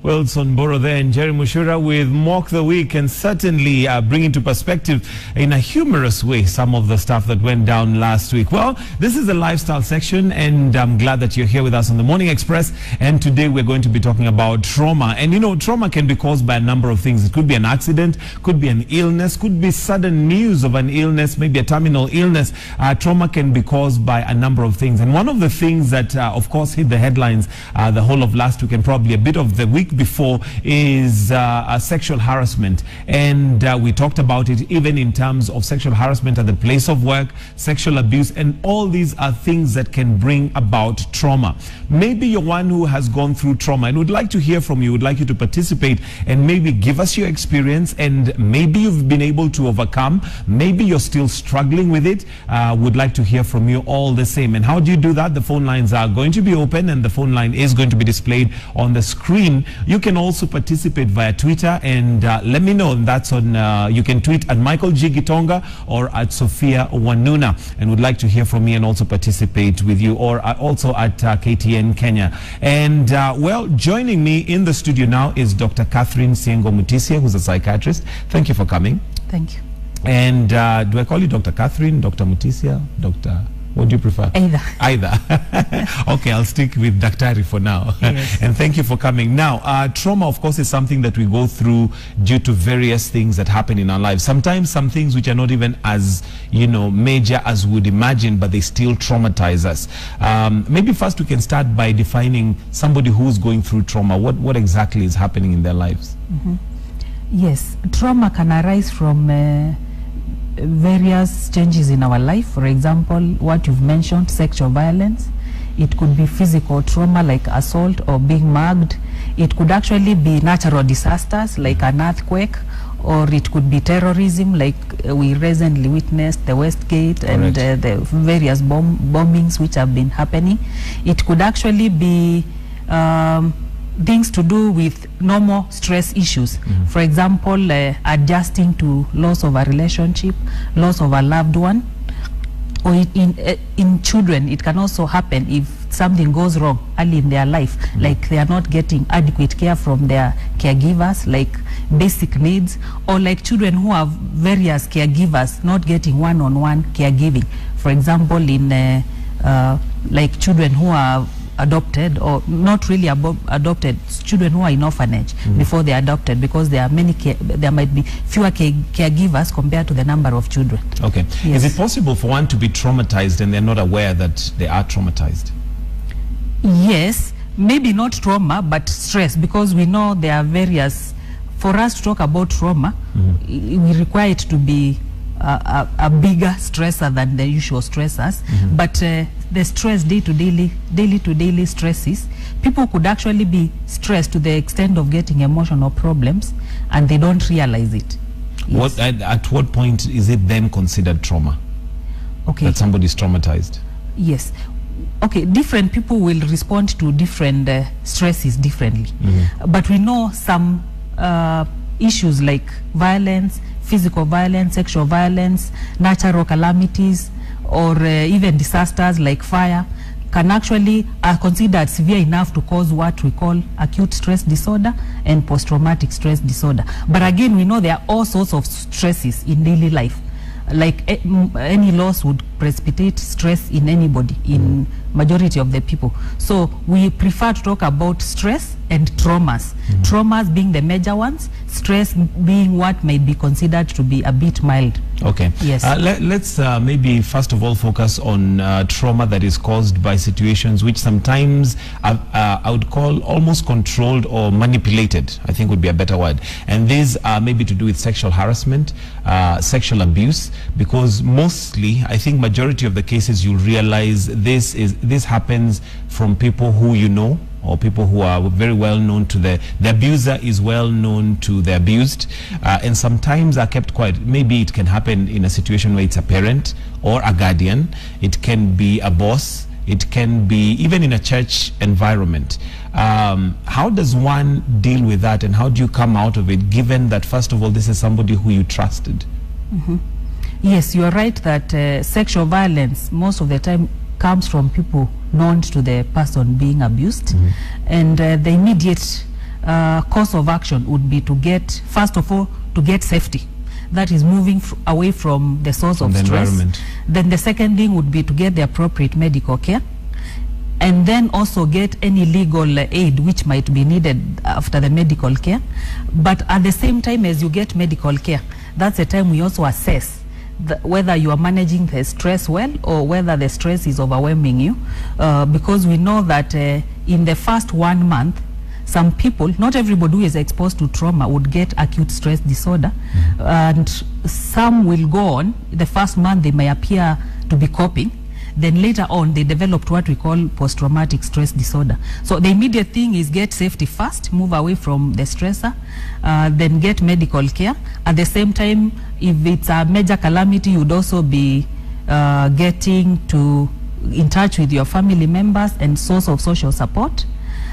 Wilson Boro there and Jerry Mushura with Mock the Week and certainly uh, bring into perspective in a humorous way some of the stuff that went down last week. Well, this is the lifestyle section and I'm glad that you're here with us on the Morning Express and today we're going to be talking about trauma. And you know, trauma can be caused by a number of things. It could be an accident, could be an illness, could be sudden news of an illness, maybe a terminal illness. Uh, trauma can be caused by a number of things. And one of the things that, uh, of course, hit the headlines uh, the whole of last week and probably a bit of the week before is uh, sexual harassment. And uh, we talked about it even in terms of sexual harassment at the place of work, sexual abuse, and all these are things that can bring about trauma. Maybe you're one who has gone through trauma and would like to hear from you, would like you to participate and maybe give us your experience and maybe you've been able to overcome, maybe you're still struggling with it, uh, would like to hear from you all the same. And how do you do that? The phone lines are going to be open and the phone line is going to be displayed on the screen. You can also participate via Twitter and uh, let me know. That's on, uh, you can tweet at Michael G. Gitonga or at Sophia Wanuna and would like to hear from me and also participate with you or uh, also at uh, KTN Kenya. And uh, well, joining me in the studio now is Dr. Catherine Syengo Mutisya, who's a psychiatrist. Thank you for coming. Thank you. And uh, do I call you Dr. Catherine, Dr. Mutisya, Dr. What do you prefer? Either. Either. okay, I'll stick with Daktari for now. Yes. and thank you for coming. Now, uh, trauma, of course, is something that we go through due to various things that happen in our lives. Sometimes some things which are not even as, you know, major as we would imagine, but they still traumatize us. Um, maybe first we can start by defining somebody who's going through trauma. What, what exactly is happening in their lives? Yes, trauma can arise from uh, various changes in our life. For example, what you've mentioned, sexual violence. It could be physical trauma like assault or being mugged. It could actually be natural disasters like an earthquake, or it could be terrorism like uh, we recently witnessed the Westgate and uh, the various bomb bombings which have been happening. It could actually be um, things to do with normal stress issues. For example, uh, adjusting to loss of a relationship, loss of a loved one, or in in, uh, in children it can also happen if something goes wrong early in their life. Like they are not getting adequate care from their caregivers like basic needs or like children who have various caregivers not getting one-on-one caregiving. For example in uh, uh, like children who are adopted or not really abo- adopted children who are in orphanage mm. before they are adopted because there are many there might be fewer care, caregivers compared to the number of children Okay. Yes. Is it possible for one to be traumatized and they're not aware that they are traumatized? Yes, maybe not trauma, but stress, because we know there are various. For us to talk about trauma, i- we require it to be a, a, bigger stressor than the usual stressors. But uh, the stress day to daily, daily to daily stresses, people could actually be stressed to the extent of getting emotional problems, and they don't realize it. What at, at what point is it then considered trauma Okay. that somebody is traumatized? Yes. Okay, different people will respond to different uh, stresses differently. But we know some uh, issues like violence, physical violence, sexual violence, natural calamities, or uh, even disasters like fire can actually are considered severe enough to cause what we call acute stress disorder and post-traumatic stress disorder. But again, we know there are all sorts of stresses in daily life like any loss would precipitate stress in anybody in majority of the people so we prefer to talk about stress and traumas traumas being the major ones stress being what may be considered to be a bit mild Okay. Yes. Uh, let, let's uh, maybe first of all focus on uh, trauma that is caused by situations which sometimes uh, I would call almost controlled or manipulated. I think would be a better word. And these are maybe to do with sexual harassment, uh, sexual abuse, because mostly I think majority of the cases you'll realize this is this happens from people who you know or people who are very well known to the the abuser is well known to the abused. Uh, and sometimes are kept quiet. Maybe it can happen in a situation where it's a parent or a guardian. It can be a boss. It can be even in a church environment. Um, how does one deal with that and how do you come out of it given that first of all this is somebody who you trusted yes you are right that uh, sexual violence most of the time comes from people known to the person being abused and uh, the immediate uh, course of action would be to get, first of all, to get safety. That is moving f- away from the source From of the stress. environment. Then the second thing would be to get the appropriate medical care and then also get any legal aid which might be needed after the medical care. But at the same time as you get medical care, that's the time we also assess the, whether you are managing the stress well or whether the stress is overwhelming you. Uh, because we know that uh, in the first one month, some people, not everybody who is exposed to trauma would get acute stress disorder. And some will go on, the first month they may appear to be coping. Then later on, they developed what we call post-traumatic stress disorder. So the immediate thing is get safety first, move away from the stressor, uh, then get medical care. At the same time, if it's a major calamity, you'd also be uh, getting to in touch with your family members and source of social support.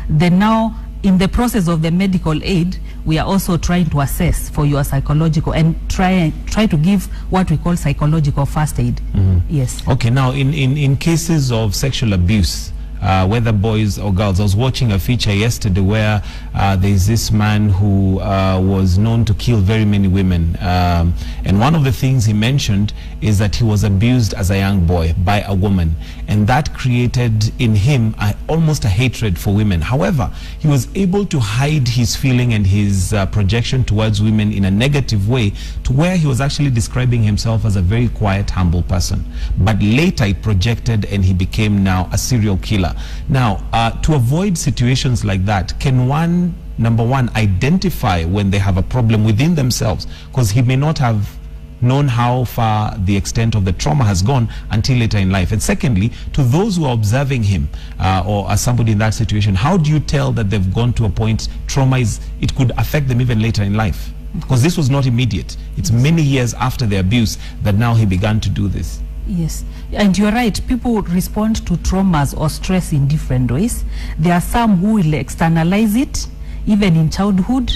Then now, in the process of the medical aid, we are also trying to assess for your psychological and try try to give what we call psychological first aid. Yes. Okay, now in, in, in cases of sexual abuse, uh, whether boys or girls, I was watching a feature yesterday where uh, there's this man who uh, was known to kill very many women. Um, and one of the things he mentioned is that he was abused as a young boy by a woman. And that created in him a, almost a hatred for women. However, he was able to hide his feeling and his uh, projection towards women in a negative way to where he was actually describing himself as a very quiet, humble person. But later it projected and he became now a serial killer. Now, uh, to avoid situations like that, can one, number one, identify when they have a problem within themselves? Because he may not have known how far the extent of the trauma has gone until later in life. And secondly, to those who are observing him uh, or as somebody in that situation, how do you tell that they've gone to a point trauma is, it could affect them even later in life? Because this was not immediate. It's many years after the abuse that now he began to do this. Yes, and you're right. People respond to traumas or stress in different ways. There are some who will externalize it, even in childhood,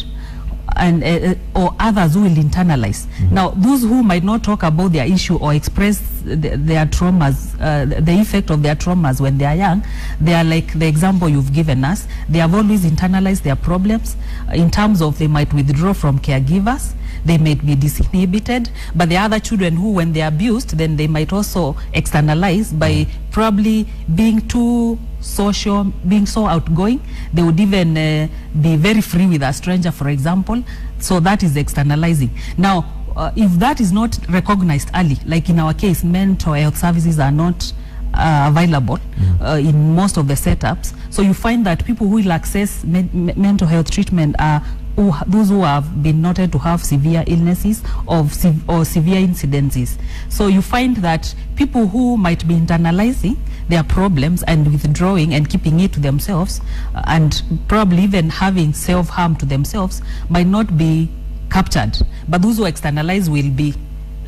and uh, or others who will internalize. Now, those who might not talk about their issue or express th- their traumas, uh, the effect of their traumas when they are young, they are like the example you've given us. They have always internalized their problems. In terms of they might withdraw from caregivers. They might be disinhibited. But the other children who when they're abused then they might also externalize by probably being too social being so outgoing they would even uh, be very free with a stranger for example. So that is externalizing. Now uh, if that is not recognized early like in our case mental health services are not uh, available uh, in most of the setups. So you find that people who will access me- mental health treatment are who, those who have been noted to have severe illnesses of or severe incidences. So you find that people who might be internalizing their problems and withdrawing and keeping it to themselves uh, and probably even having self-harm to themselves might not be captured. But those who externalize will be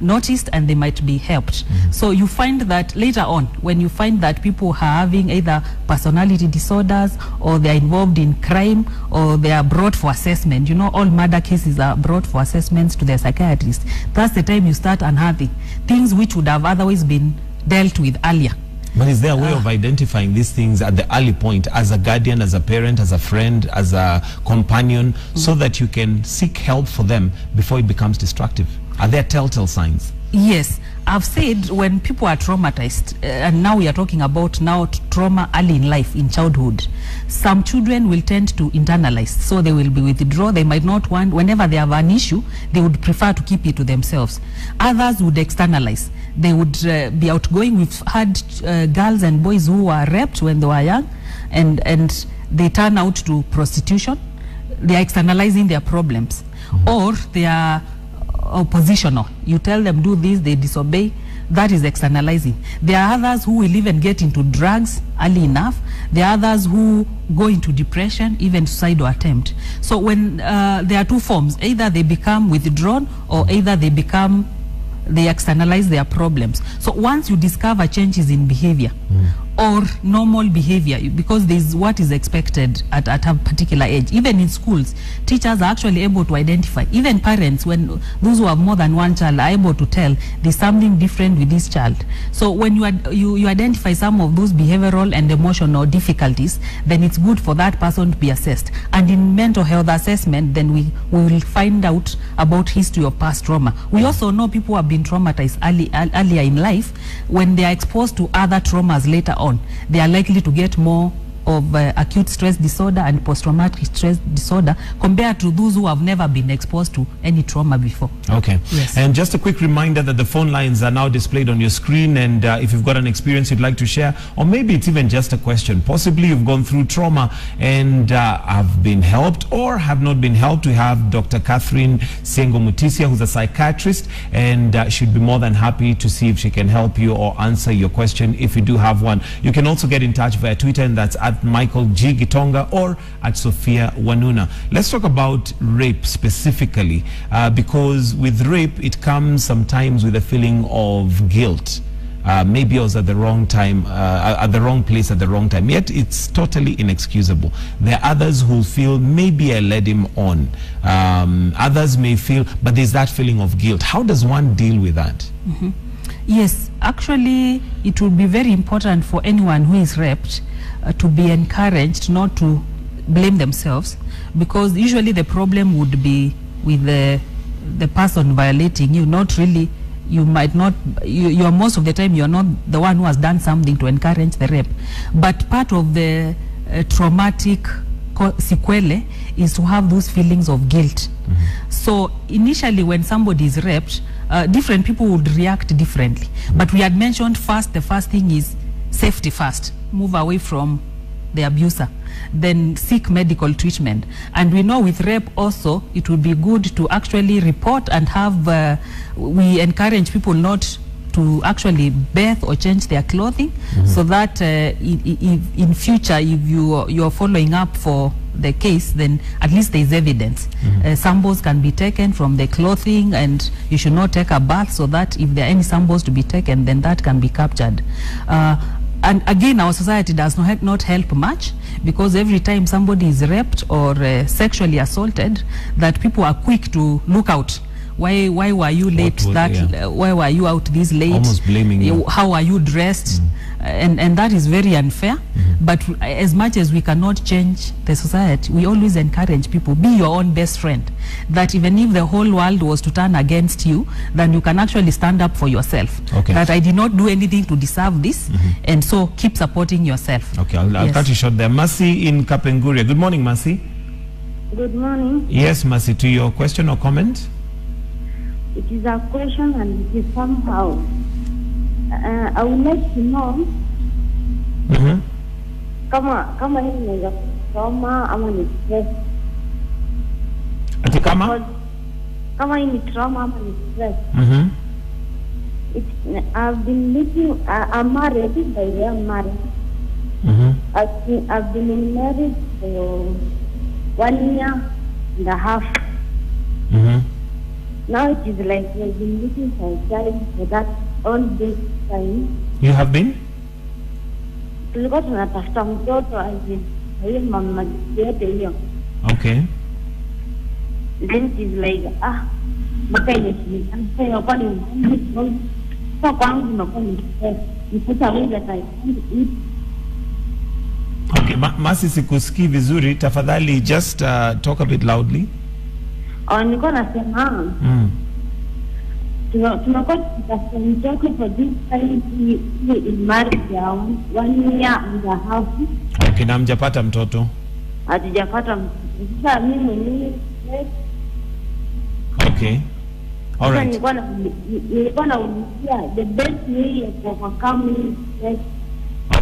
noticed and they might be helped. Mm-hmm. So you find that later on, when you find that people are having either personality disorders or they are involved in crime or they are brought for assessment, you know, all murder cases are brought for assessments to their psychiatrist. That's the time you start unearthing things which would have otherwise been dealt with earlier. But is there a way ah. of identifying these things at the early point as a guardian, as a parent, as a friend, as a companion, so mm. that you can seek help for them before it becomes destructive? Are there telltale signs? Yes, I've said when people are traumatized, uh, and now we are talking about now trauma early in life, in childhood, some children will tend to internalize. So they will be withdraw. They might not want, whenever they have an issue, they would prefer to keep it to themselves. Others would externalize. They would uh, be outgoing. We've had uh, girls and boys who were raped when they were young, and, and they turn out to prostitution. They are externalizing their problems. Or they are oppositional. You tell them do this, they disobey. That is externalizing. There are others who will even get into drugs early enough. There are others who go into depression, even suicidal attempt. So when uh, there are two forms, either they become withdrawn or either they become they externalize their problems. So once you discover changes in behavior, or normal behavior because there's what is expected at, at a particular age. Even in schools teachers are actually able to identify even parents when those who have more than one child are able to tell there's something different with this child. So when you, ad- you you identify some of those behavioral and emotional difficulties then it's good for that person to be assessed. And in mental health assessment then we we will find out about history of past trauma. We also know people who have been traumatized early, earlier in life when they are exposed to other traumas later on they are likely to get more of uh, acute stress disorder and post-traumatic stress disorder compared to those who have never been exposed to any trauma before Okay. Yes. And just a quick reminder that the phone lines are now displayed on your screen. And uh, if you've got an experience you'd like to share, or maybe it's even just a question, possibly you've gone through trauma and uh, have been helped or have not been helped, we have Dr. Catherine Syengo Mutisya, who's a psychiatrist, and uh, she'd be more than happy to see if she can help you or answer your question if you do have one. You can also get in touch via Twitter, and that's at Michael G. Gitonga or at Sophia Wanuna. Let's talk about rape specifically, uh, because with rape, it comes sometimes with a feeling of guilt. Uh, maybe I was at the wrong time, uh, at the wrong place at the wrong time. Yet it's totally inexcusable. There are others who feel maybe I led him on. Um, others may feel, but there's that feeling of guilt. How does one deal with that? Yes, actually, it would be very important for anyone who is raped uh, to be encouraged not to blame themselves because usually the problem would be with the the person violating you, not really. You might not. You, you are most of the time you are not the one who has done something to encourage the rape, but part of the uh, traumatic co- sequelae is to have those feelings of guilt. So initially, when somebody is raped, uh, different people would react differently. But we had mentioned first, the first thing is safety first. Move away from the abuser. Then seek medical treatment. And we know with rape also, it would be good to actually report and have, uh, we encourage people not to actually bathe or change their clothing so that uh, i- i- if in future if you are- you are following up for the case then at least there is evidence uh, samples can be taken from the clothing and you should not take a bath so that if there are any samples to be taken then that can be captured. Uh, and again our society does not help, not help much because every time somebody is raped or uh, sexually assaulted that people are quick to look out why why were you late was- that yeah. uh, why were you out this late Almost blaming you. how are you dressed Uh, and and that is very unfair but uh, as much as we cannot change the society we always encourage people be your own best friend that even if the whole world was to turn against you then you can actually stand up for yourself Okay. that i did not do anything to deserve this and so keep supporting yourself Okay, I'll, I'll Yes. cut you short there. Mercy in Kapenguria. Good morning, Mercy. Good morning. Yes, Mercy, to your question or comment? It is a question and it is somehow. Uh, I would like to know Mm-hmm. kama kama hii inaweza kusoma ama ni stress. Ati kama? Kama hii ni trauma ama ni stress. Mm-hmm. It, I've been meeting, uh, I'm married, by the way, I'm married. Mm-hmm. I've been, I've been married for one year and a half. Mm-hmm. Now it is like we've been looking for a child for that all this time. You have been? tulikuwa tunatafuta mtoto aje kwa hiyo mama yote hiyo Okay. then it is like ah Okay, Ma Mercy, sikusikii vizuri. Tafadhali just uh, talk a bit loudly. Nilikuwa nasema Mm. tukitafuta mtoto for this time he he ya one- one year and a half Okay, na mjapata mtoto. hatujapata mtoto sasa mi mwenyewe Okay. All right. nilikuwa na nilikuwa naulizia the best way ya stress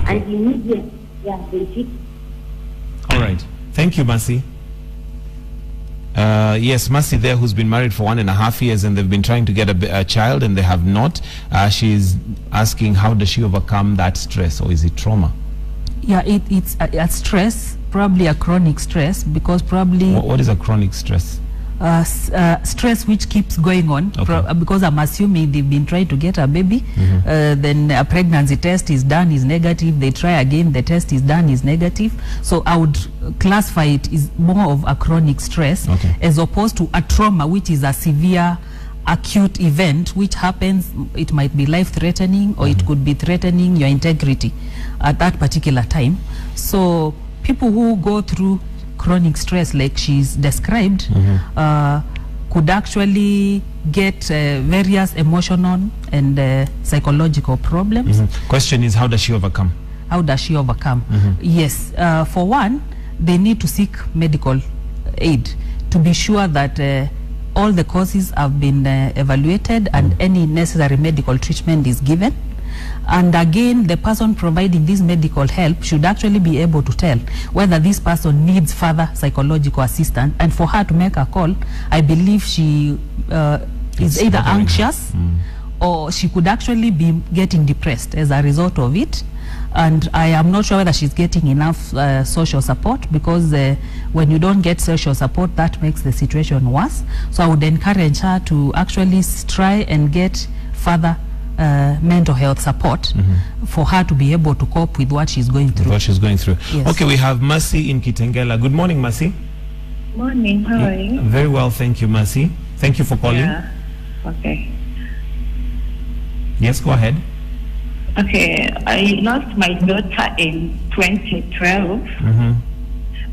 and immediate yeah basic. All right. Thank you, Mercy. Uh, yes, Mercy there, who's been married for one and a half years, and they've been trying to get a, a child, and they have not. Uh, she's asking, how does she overcome that stress, or is it trauma? yeah it, it's a, a stress probably a chronic stress because probably What, what is a chronic stress? Uh, uh, stress which keeps going on Okay. uh, because I'm assuming they've been trying to get a baby. Uh, then a pregnancy test is done, is negative. They try again, the test is done, is negative. So I would classify it is more of a chronic stress Okay. as opposed to a trauma, which is a severe acute event which happens it might be life threatening or it could be threatening your integrity at that particular time so people who go through chronic stress like she's described uh, could actually get uh, various emotional and uh, psychological problems. Question is, how does she overcome? how does she overcome? Yes uh, for one they need to seek medical aid to be sure that uh, all the causes have been uh, evaluated and any necessary medical treatment is given and again the person providing this medical help should actually be able to tell whether this person needs further psychological assistance. And for her to make a call i believe she uh, is either anxious or she could actually be getting depressed as a result of it. And i am not sure whether she's getting enough uh, social support because uh, when you don't get social support that makes the situation worse. So i would encourage her to actually try and get further uh, mental health support for her to be able to cope with what she's going through What she's going through. Yes. Okay, we have Mercy in Kitengela. Good morning, Mercy. Morning, how are you? Very well, thank you, Mercy. Thank you for calling. Yeah. Okay. Yes, go ahead. Okay, I lost my daughter in 2012. Mhm.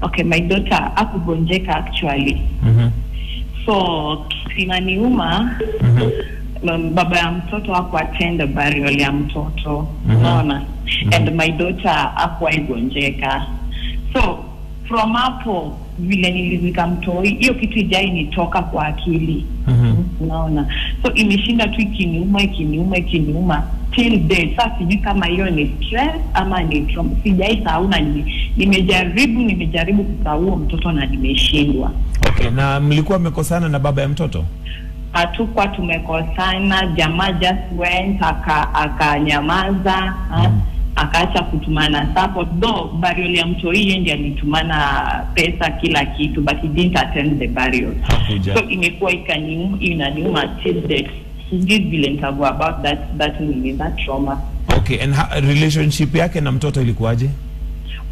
Okay, my daughter akugonjeka actually. Mhm. So kinaniuma Mhm. um, baba ya mtoto hakuattend burial ya mtoto. Mhm. unaona? And my daughter hakuwaigonjeka so from hapo vile nilizika mtoi hiyo kitu ijai nitoka kwa akili. Mhm. unaona? So imeshinda tu ikiniuma ikiniuma ikiniuma till day saa sijui kama hiyo ni stress ama ni trauma. Sijai sauna na nimejaribu nimejaribu kusahau mtoto na nimeshindwa. Okay, na mlikuwa mmekosana na baba ya mtoto? Hatukuwa tumekosana jamaa just went aka- akanyamaza mm. akaacha kutumana support. Though burial ya mtoi yeye ndiye alitumana pesa kila kitu but he didn't attend the burial. So imekuwa ikaniuma inaniuma till date sijui vile nitago about that that nini that trauma. Okay, and ha- relationship yake na mtoto ilikuwaje?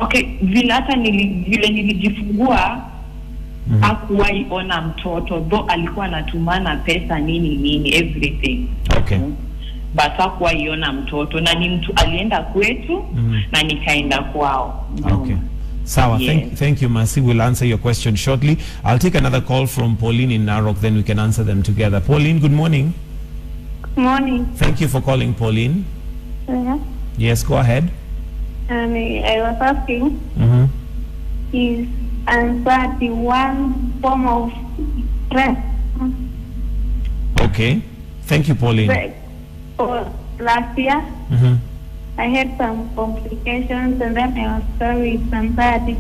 okay vile hata nili, vile nilijifungua Mhm. hakuwahi ona mtoto tho alikuwa anatumana pesa nini nini everything Okay. mm but hakuwahi ona mtoto na ni mtu alienda kwetu mm. na nikaenda kwao mm. Okay. Sawa, Yes. thank, thank you, Masi. We'll answer your question shortly. I'll take another call from Pauline in Narok, then we can answer them together. Pauline, good morning. Good Morning. Thank you for calling, Pauline. Yeah. Yes, go ahead. Um, I was asking, Mm-hmm. is anxiety one form of stress? Okay. Thank you, Pauline. For last year, Mm-hmm. I had some complications and then I was sorry with anxiety.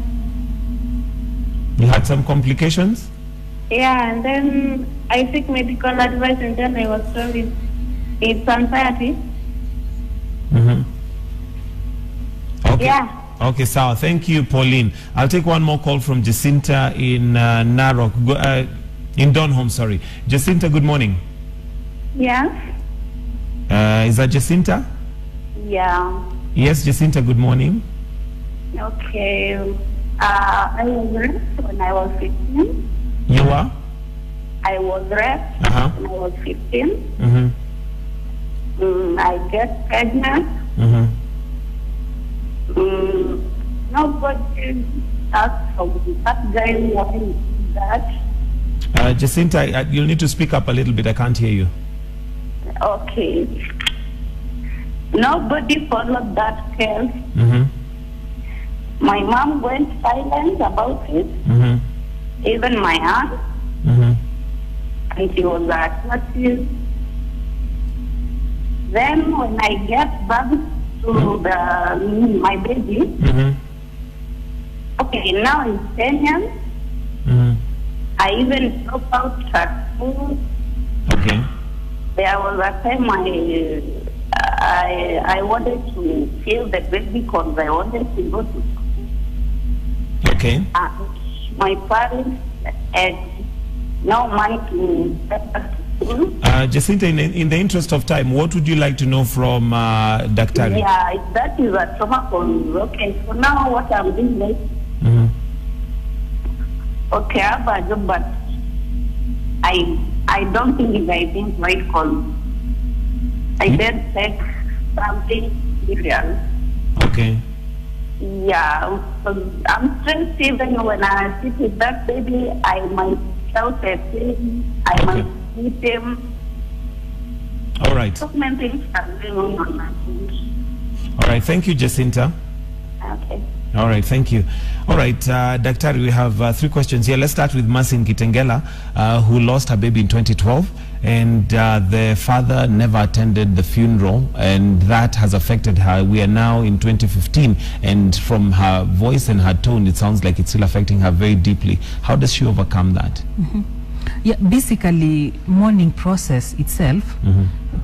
You had some complications? Yeah, and then I seek medical advice and then I was sorry it's anxiety. Mm-hmm. Okay. Yeah. Okay, sawa. Thank you, Pauline. I'll take one more call from Jacinta in uh, Narok, Go- uh, in Donholm, sorry. Jacinta, good morning. Yeah. Uh, is that Jacinta? Yeah. Yes, Jacinta, good morning. Okay. Uh, I was raped when I was 15. You are? I was raped Uh-huh. when I was 15. Mm-hmm. Mm, I get pregnant. Mm-hmm. Nobody asked from that guy wanting that. Uh, Jacinta, uh, you'll need to speak up a little bit. I can't hear you. Okay. Nobody followed that case. Mm-hmm. My mom went silent about it, Mm-hmm. even my aunt, Mm-hmm. and she was attractive. Then when I get back to the my baby, Mm-hmm. okay, now in 10 years. Mm-hmm. I even dropped out at school. Okay. There was a time I, I, I wanted to kill the baby because I wanted to go to school. Okay. And my parents had no money to back. Uh, Jacinta, in, in the interest of time, what would you like to know from uh, Daktari? Yeah, that is a trauma for me. Okay, so now what I'm doing is, Mhm. okay, I have a job, but I I don't think it's I think right call. I did take something serious. Okay. Yeah, so I'm stressed even when I sit with that baby, I might shout at him, I might hit him. All right. So many things are going on. All right. Thank you, Jacinta. Okay. All right, thank you. All right, uh, Daktari, we have uh, three questions here. Let's start with Masin Kitengela, uh, who lost her baby in 2012, and uh, the father never attended the funeral, and that has affected her. We are now in 2015, and from her voice and her tone, it sounds like it's still affecting her very deeply. How does she overcome that? Yeah, basically, mourning process itself,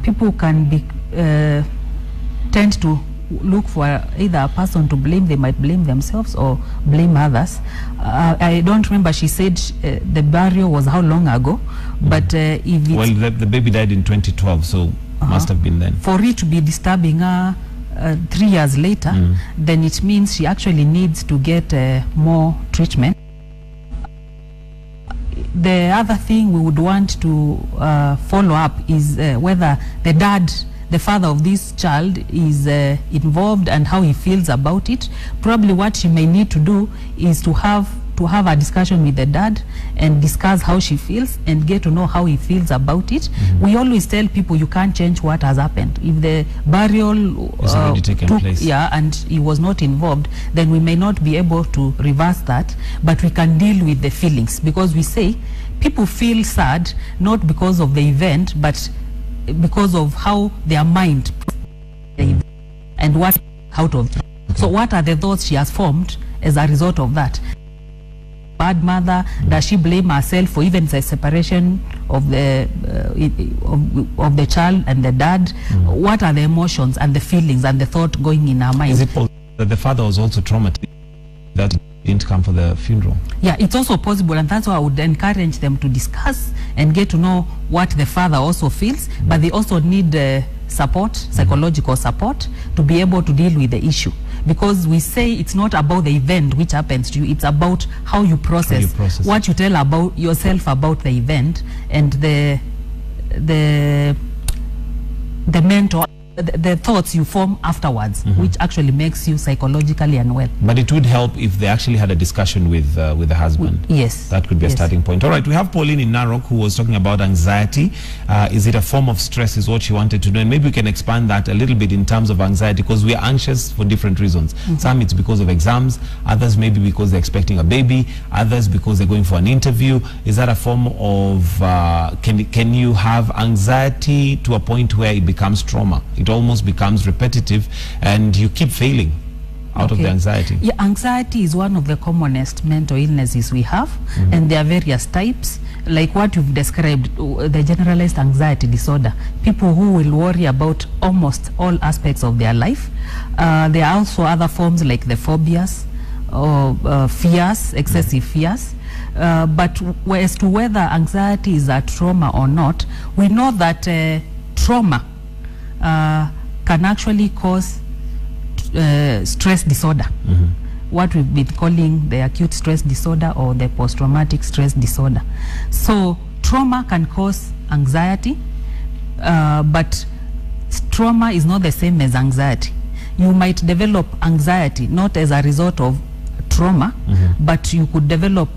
people can be uh, tend to look for either a person to blame. They might blame themselves or blame others. Uh, I don't remember. She said uh, the burial was how long ago, but uh, if Well, the, the baby died in 2012, so must have been then. for it to be disturbing her uh, three years later, then it means she actually needs to get uh, more treatment. The other thing we would want to uh, follow up is uh, whether the dad, the father of this child, is uh, involved and how he feels about it. Probably what she may need to do is to have to have a discussion with the dad and discuss how she feels and get to know how he feels about it. Mm-hmm. We always tell people you can't change what has happened. If the burial uh, taken took- place. yeah, and he was not involved, then we may not be able to reverse that, but we can deal with the feelings because we say people feel sad not because of the event, but because of how their mind and what out of. So what are the thoughts she has formed as a result of that? Bad mother, does she blame herself for even the separation of the uh, of, of the child and the dad? What are the emotions and the feelings and the thought going in her mind? Is it possible that the father was also traumatized that didn't come for the funeral? Yeah, it's also possible, and that's why I would encourage them to discuss and get to know what the father also feels, but they also need uh, support, psychological support, to be able to deal with the issue. Because we say it's not about the event which happens to you, it's about how you process, process what you tell about yourself about the event and the the the mental the, the thoughts you form afterwards, which actually makes you psychologically unwell. But it would help if they actually had a discussion with uh, with the husband. Yes. That could be a starting point. All right, we have Pauline in Narok who was talking about anxiety. Uh, is it a form of stress? Is what she wanted to know, and maybe we can expand that a little bit in terms of anxiety because we are anxious for different reasons. Some it's because of exams, others maybe because they're expecting a baby, others because they're going for an interview. Is that a form of uh, can can you have anxiety to a point where it becomes trauma? It almost becomes repetitive, and you keep failing out of the anxiety. Yeah, anxiety is one of the commonest mental illnesses we have, and there are various types. Like what you've described, uh, the generalized anxiety disorder. People who will worry about almost all aspects of their life. Uh, there are also other forms like the phobias or uh, fears, excessive fears. Uh, but as to whether anxiety is a trauma or not, we know that uh, trauma uh, can actually cause uh, stress disorder, what we've been calling the acute stress disorder or the post traumatic stress disorder. So, trauma can cause anxiety, uh, but trauma is not the same as anxiety. You might develop anxiety not as a result of trauma, but you could develop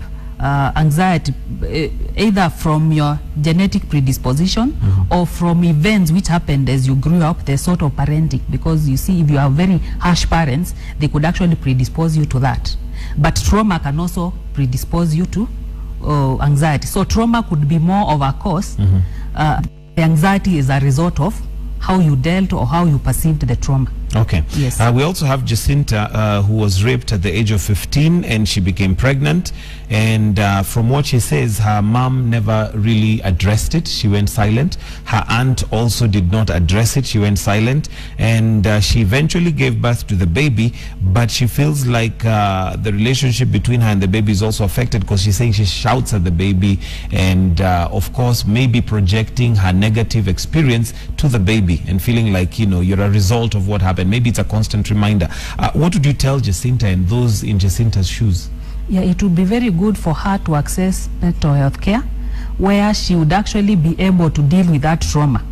uh, anxiety uh, either from your genetic predisposition or from events which happened as you grew up, the sort of parenting. Because you see, if you have very harsh parents, they could actually predispose you to that. But trauma can also predispose you to uh, anxiety. So trauma could be more of a cause. Uh, anxiety is a result of how you dealt or how you perceived the trauma. Okay. Yes. Uh, we also have Jacinta, uh, who was raped at the age of 15 and she became pregnant. And uh, from what she says, her mom never really addressed it. She went silent. Her aunt also did not address it. She went silent. And uh, she eventually gave birth to the baby. But she feels like uh, the relationship between her and the baby is also affected because she's saying she shouts at the baby and, uh, of course, maybe projecting her negative experience to the baby and feeling like, you know, you're a result of what happened. Maybe it's a constant reminder. Uh, what would you tell Jacinta and those in Jacinta's shoes? Yeah, it would be very good for her to access mental health care where she would actually be able to deal with that trauma.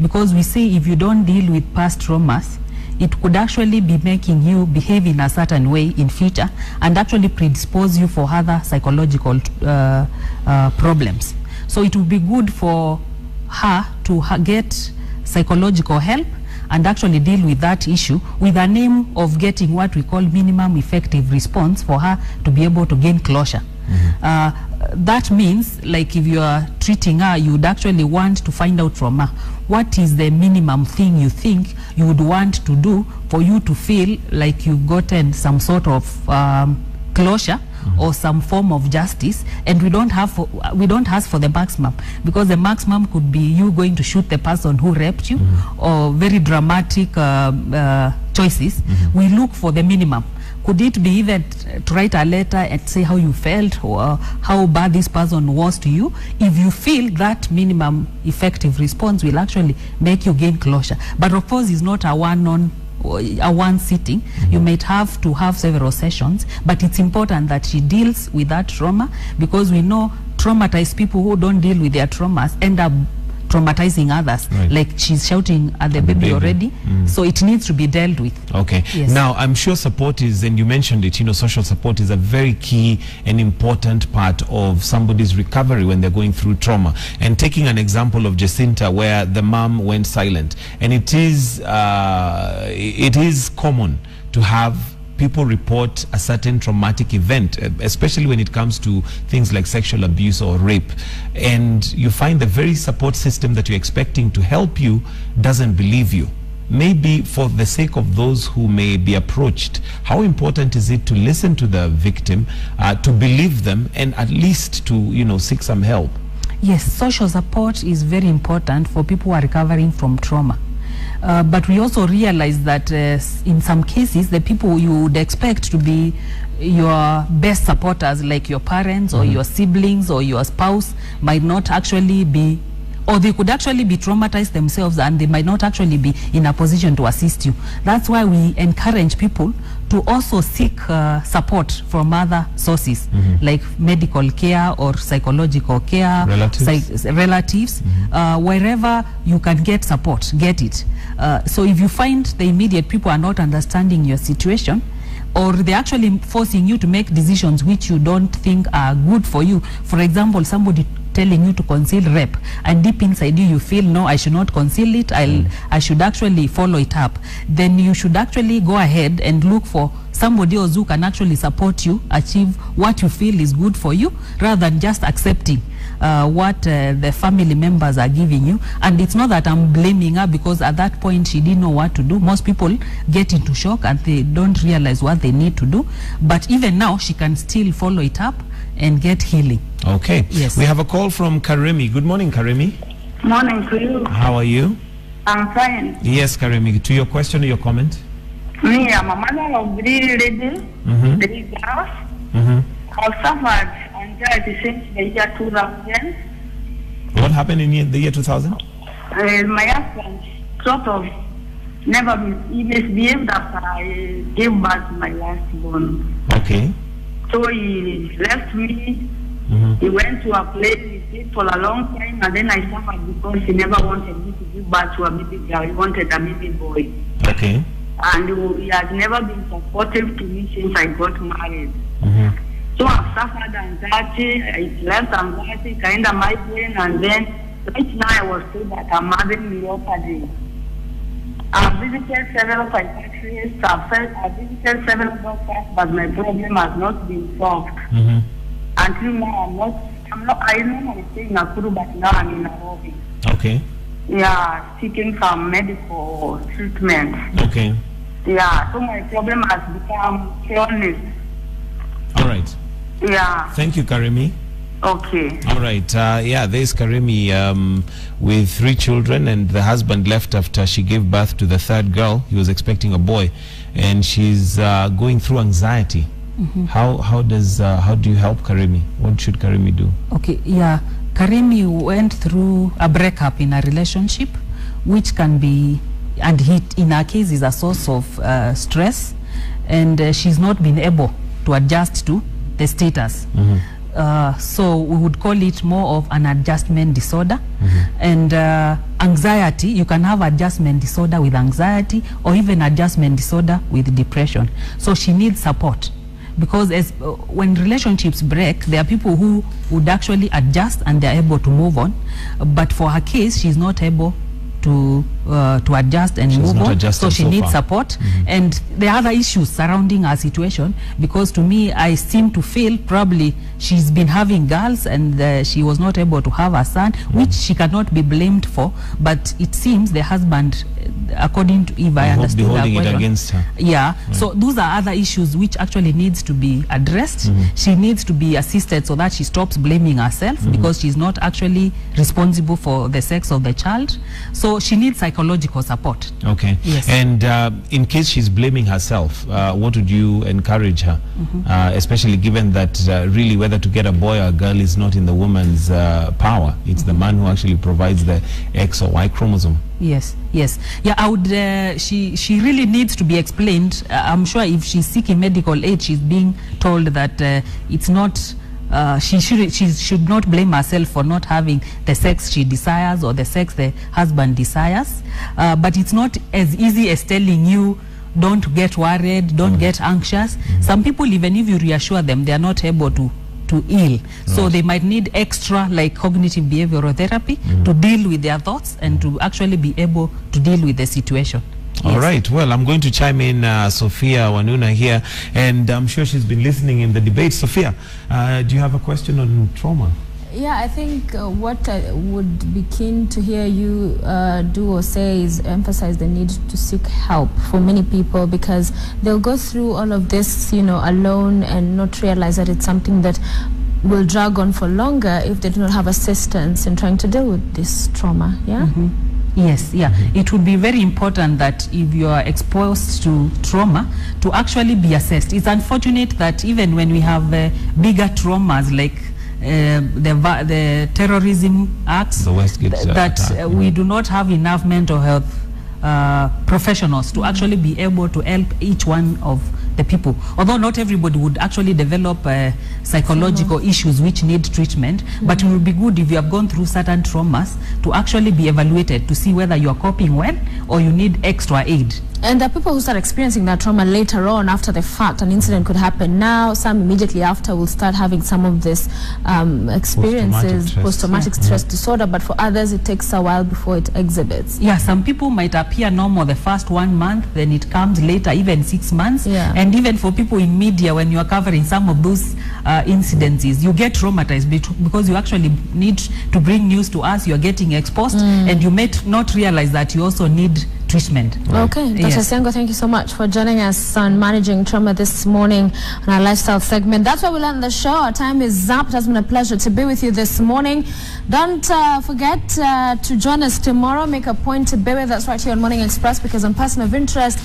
Because we say if you don't deal with past traumas, it could actually be making you behave in a certain way in future and actually predispose you for other psychological uh, uh, problems. So it would be good for her to ha- get psychological help and actually deal with that issue with a name of getting what we call minimum effective response for her to be able to gain closure. Uh, that means, like if you are treating her, you would actually want to find out from her what is the minimum thing you think you would want to do for you to feel like you've gotten some sort of um, closure or some form of justice and we don't have for, we don't ask for the maximum because the maximum could be you going to shoot the person who raped you or very dramatic uh, uh, choices. We look for the minimum. Could it be even to write a letter and say how you felt or how bad this person was to you? If you feel that minimum effective response will actually make you gain closure. But of course it's not a one on Uh, a one sitting you mm-hmm. might have to have several sessions but it's important that she deals with that trauma because we know traumatized people who don't deal with their traumas end up traumatizing others Right. like she's shouting at the, baby, baby. already so it needs to be dealt with Okay. Yes. Now, I'm sure support is, and you mentioned it, you know, social support is a very key and important part of somebody's recovery when they're going through trauma. And taking an example of Jacinta, where the mom went silent, and it is, uh, it is common to have people report a certain traumatic event, uh, especially when it comes to things like sexual abuse or rape. And you find the very support system that you're expecting to help you doesn't believe you maybe for the sake of those who may be approached, how important is it to listen to the victim, uh, to believe them, and at least to you know seek some help? Yes, social support is very important for people who are recovering from trauma. Uh, but we also realize that uh, in some cases, the people you would expect to be your best supporters, like your parents or your siblings or your spouse, might not actually be, or they could actually be traumatized themselves and they might not actually be in a position to assist you. That's why we encourage people to also seek uh, support from other sources, like medical care or psychological care, Relatives. relatives, uh, wherever you can get support, get it. Uh, so if you find the immediate people are not understanding your situation, or they're actually forcing you to make decisions which you don't think are good for you. For example, somebody telling you to conceal rape and deep inside you you feel no i should not conceal it. I'll i should actually follow it up. Then you should actually go ahead and look for somebody else who can actually support you achieve what you feel is good for you rather than just accepting uh, what uh, the family members are giving you. And it's not that i'm blaming her because at that point she didn't know what to do. Most people get into shock and they don't realize what they need to do. But even now she can still follow it up and get healing Okay. Yes. We have a call from Karimi. Good morning, Karimi. Morning to you. How are you? I'm fine. Yes, Karimi. To your question or your comment? Me, I'm a mother of three ladies, Mhm. three girls. hmm I've suffered anxiety since the year 2000. What happened in the year 2000? Uh, my husband sort of never mis- he misbehaved after I gave birth to my last born. Okay. So he left me. hmm He went to a place he stayed for a long time, and then I suffered because he never wanted me to give birth to a baby girl. He wanted a baby boy. Okay. And he has never been supportive to me since I got married. hmm So I've suffered anxiety, it left anxiety, kind of migraine, and then right now I was told that I'm having neuropathy. I've visited several psychiatrists, I've, felt, I've visited several doctors, but my problem has not been solved. hmm Until now, I'm not, I'm not, I normally stay in Nakuru, but now I'm in Nairobi. Okay. Yeah, seeking some medical treatment. Okay. Yeah, so my problem has become chronic. All right. Yeah, Thank you, Karimi. Okay. All right. Uh, yeah, there's Karimi um, with three children, and the husband left after she gave birth to the third girl. He was expecting a boy, and she's uh, going through anxiety. How how does uh, how do you help Karimi? What should Karimi do? Okay, yeah. Karimi went through a breakup in a relationship, which can be, and he, in her case, is a source of uh, stress, and uh, she's not been able to adjust to the status. Uh, so we would call it more of an adjustment disorder. And uh, anxiety, you can have adjustment disorder with anxiety or even adjustment disorder with depression. So she needs support because as uh, when relationships break there are people who would actually adjust and they're able to move on but for her case she's not able to uh, to adjust and She's move on. so she so needs far. support. And the other issues surrounding her situation because to me i seem to feel probably she's been having girls and uh, she was not able to have a son which she cannot be blamed for. But it seems the husband according to if i, I understood holding it against her. yeah. So those are other issues which actually needs to be addressed. She needs to be assisted so that she stops blaming herself because she's not actually responsible for the sex of the child. So she needs psychological support Okay. Yes. And uh, in case she's blaming herself, uh, what would you encourage her? Uh, especially given that uh, really whether to get a boy or a girl is not in the woman's uh, power. It's the man who actually provides the X or Y chromosome. yes yes yeah i would uh, she she really needs to be explained uh, i'm sure if she's seeking medical aid she's being told that uh, it's not uh, she should she should not blame herself for not having the sex she desires or the sex the husband desires. Uh, but it's not as easy as telling you don't get worried don't get anxious. Some people even if you reassure them they are not able to to heal. So they might need extra like cognitive behavioral therapy to deal with their thoughts and to actually be able to deal with the situation All Yes. right. Well, I'm going to chime in uh, Sophia Wanuna here, and I'm sure she's been listening in the debate. Sophia, uh, do you have a question on trauma? Yeah, I think uh, what I would be keen to hear you uh, do or say is emphasize the need to seek help for many people because they'll go through all of this, you know, alone and not realize that it's something that will drag on for longer if they do not have assistance in trying to deal with this trauma. Yeah. Yes, yeah. It would be very important that if you are exposed to trauma, to actually be assessed. It's unfortunate that even when we have uh, bigger traumas like uh, the the terrorism acts, The th- uh, that attack, uh, we do not have enough mental health uh, professionals to actually be able to help each one of the people. Although not everybody would actually develop uh, psychological issues which need treatment, but it would be good if you have gone through certain traumas to actually be evaluated to see whether you are coping well or you need extra aid. And there are people who start experiencing that trauma later on after the fact. An incident could happen now, some immediately after will start having some of this um, experiences, stress. post traumatic stress disorder, but for others it takes a while before it exhibits. Yeah, some people might appear normal the first one month, then it comes later, even six months. Yeah. And even for people in media, when you are covering some of those uh, incidences, you get traumatized because you actually need to bring news to us. You are getting exposed, and you may not realize that you also need treatment. Okay, Dr. Yes. Syengo, thank you so much for joining us on Managing Trauma this morning on our lifestyle segment. That's where we'll end the show. Our time is up. It has been a pleasure to be with you this morning. Don't uh, forget uh, to join us tomorrow. Make a point to be with us right here on Morning Express because on Person of Interest,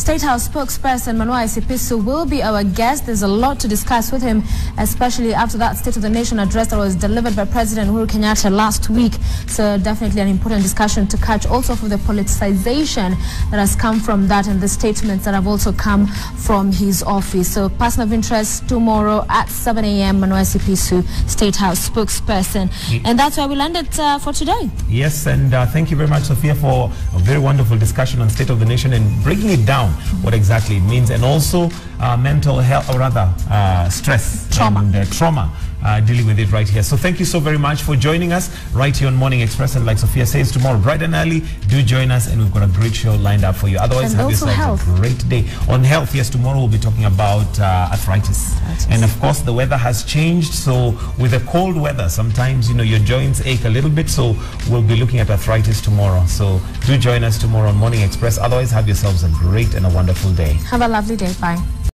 State House spokesperson Manoah Esipisu will be our guest. There's a lot to discuss with him, especially after that State of the Nation address that was delivered by President Uhuru Kenyatta last week. So definitely an important discussion to catch. Also for the politicization that has come from that and the statements that have also come from his office. So person of interest tomorrow at 7 a.m. Manoah Esipisu, State House spokesperson. And that's where we'll end it uh, for today. Yes, and uh, thank you very much, Sophia, for a very wonderful discussion on State of the Nation and breaking it down, what exactly it means, and also uh, mental health, or rather uh, stress Trauma. and uh, trauma uh, dealing with it right here. So thank you so very much for joining us right here on Morning Express. And like Sophia says, tomorrow, bright and early, do join us, and we've got a great show lined up for you. Otherwise, And have yourselves health. a great day. On health, yes, tomorrow we'll be talking about uh, arthritis. Arthritis. And of course, the weather has changed. So with the cold weather, sometimes, you know, your joints ache a little bit. So we'll be looking at arthritis tomorrow. So do join us tomorrow on Morning Express. Otherwise, have yourselves a great and a wonderful day. Have a lovely day. Bye.